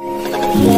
我。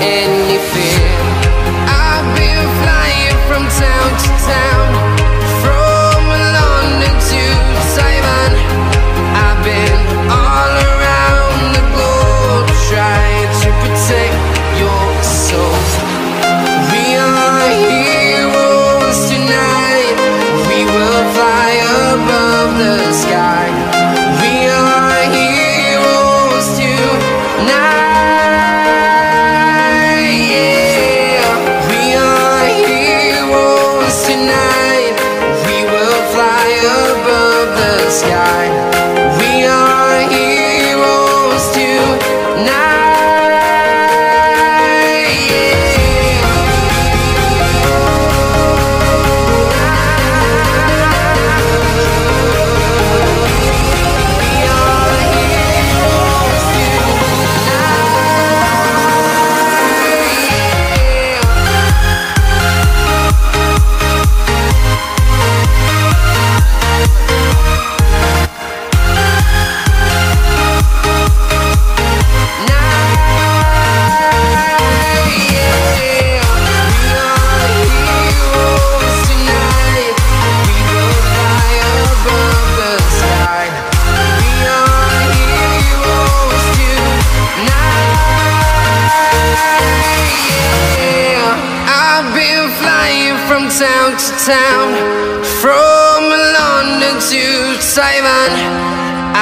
any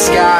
Sky.